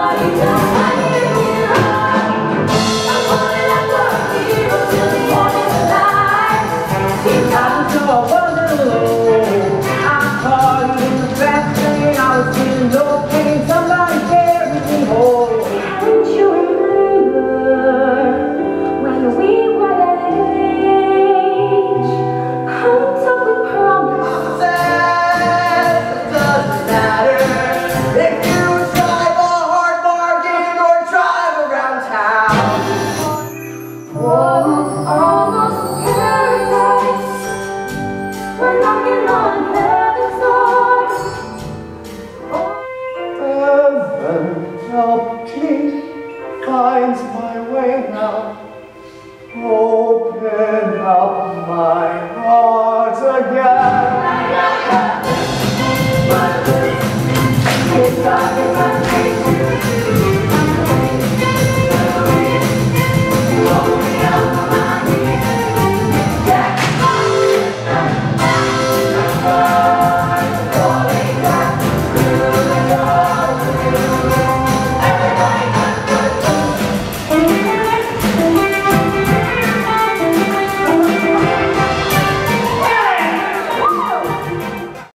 Lord, finds my way now. Open up my heart again. It's